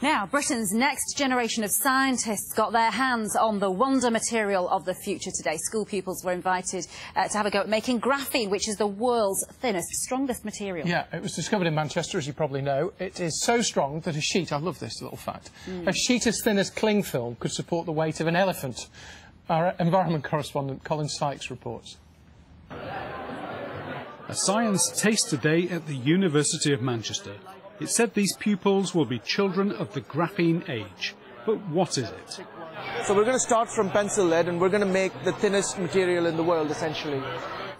Now, Britain's next generation of scientists got their hands on the wonder material of the future today. School pupils were invited uh, to have a go at making graphene, which is the world's thinnest, strongest material. Yeah, it was discovered in Manchester, as you probably know. It is so strong that a sheet, I love this little fact, mm. a sheet as thin as cling film could support the weight of an elephant. Our environment correspondent Colin Sykes reports. A science taste today at the University of Manchester. It said these pupils will be children of the graphene age. But what is it? So we're going to start from pencil lead and we're going to make the thinnest material in the world, essentially.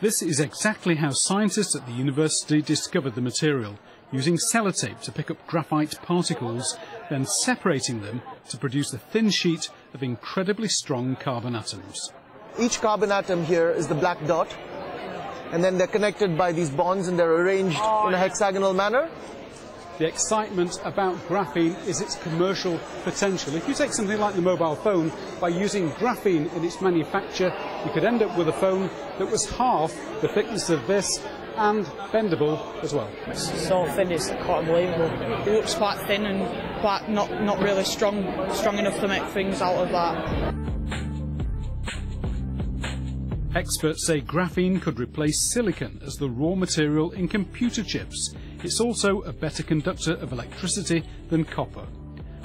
This is exactly how scientists at the university discovered the material, using sellotape to pick up graphite particles, then separating them to produce a thin sheet of incredibly strong carbon atoms. Each carbon atom here is the black dot, and then they're connected by these bonds and they're arranged in a hexagonal manner. The excitement about graphene is its commercial potential. If you take something like the mobile phone, by using graphene in its manufacture, you could end up with a phone that was half the thickness of this and bendable as well. It's so thin, it's quite unbelievable. It looks quite thin and quite not, not really strong, strong enough to make things out of that. Experts say graphene could replace silicon as the raw material in computer chips. It's also a better conductor of electricity than copper.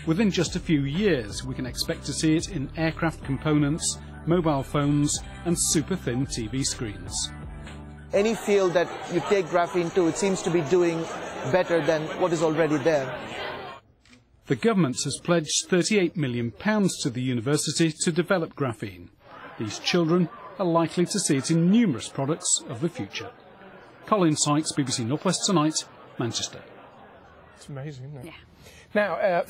Within just a few years, we can expect to see it in aircraft components, mobile phones, and super thin TV screens. Any field that you take graphene to, it seems to be doing better than what is already there. The government has pledged £38 million to the university to develop graphene. These children are likely to see it in numerous products of the future. Colin Sykes, BBC Northwest Tonight, Manchester. It's amazing, isn't it? Yeah. Now, uh,